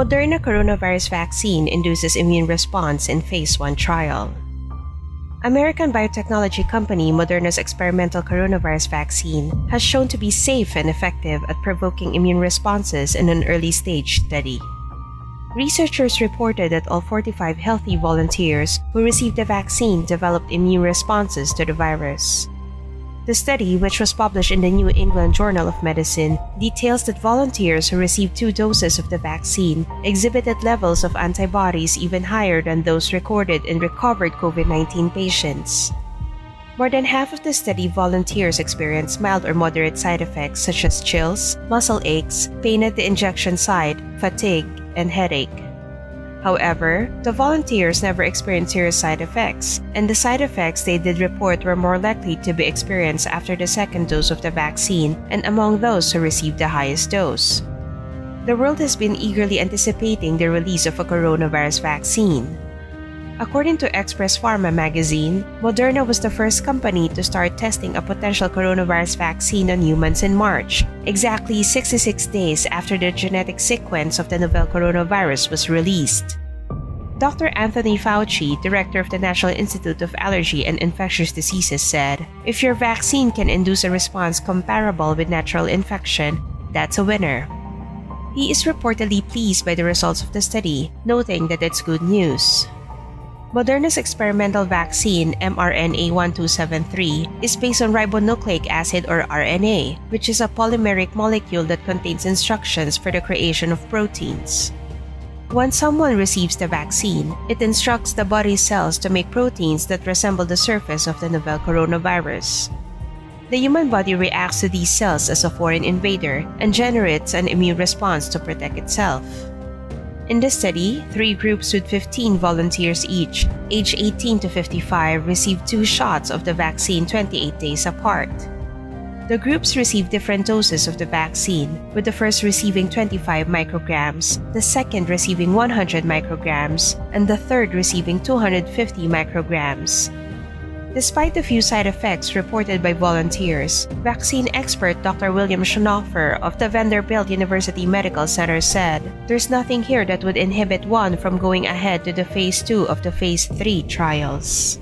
Moderna coronavirus vaccine induces immune response in phase 1 trial. American biotechnology company Moderna's experimental coronavirus vaccine has shown to be safe and effective at provoking immune responses in an early stage study. Researchers reported that all 45 healthy volunteers who received the vaccine developed immune responses to the virus. The study, which was published in the New England Journal of Medicine, details that volunteers who received two doses of the vaccine exhibited levels of antibodies even higher than those recorded in recovered COVID 19 patients. More than half of the study volunteers experienced mild or moderate side effects such as chills, muscle aches, pain at the injection site, fatigue, and headache. However, the volunteers never experienced serious side effects, and the side effects they did report were more likely to be experienced after the second dose of the vaccine and among those who received the highest dose. The world has been eagerly anticipating the release of a coronavirus vaccine. According to Express Pharma magazine, Moderna was the first company to start testing a potential coronavirus vaccine on humans in March, exactly 66 days after the genetic sequence of the novel coronavirus was released. Dr. Anthony Fauci, director of the National Institute of Allergy and Infectious Diseases, said If your vaccine can induce a response comparable with natural infection, that's a winner. He is reportedly pleased by the results of the study, noting that it's good news. Moderna's experimental vaccine, mRNA-1273, is based on ribonucleic acid or RNA, which is a polymeric molecule that contains instructions for the creation of proteins. Once someone receives the vaccine, it instructs the body cells to make proteins that resemble the surface of the novel coronavirus. The human body reacts to these cells as a foreign invader and generates an immune response to protect itself. In the study, three groups with 15 volunteers each, age 18 to 55, received two shots of the vaccine 28 days apart. The groups received different doses of the vaccine, with the first receiving 25 micrograms, the second receiving 100 micrograms, and the third receiving 250 micrograms. Despite the few side effects reported by volunteers, vaccine expert Dr. William Schaffner of the Vanderbilt University Medical Center said, There's nothing here that would inhibit one from going ahead to the phase 2 of the phase 3 trials.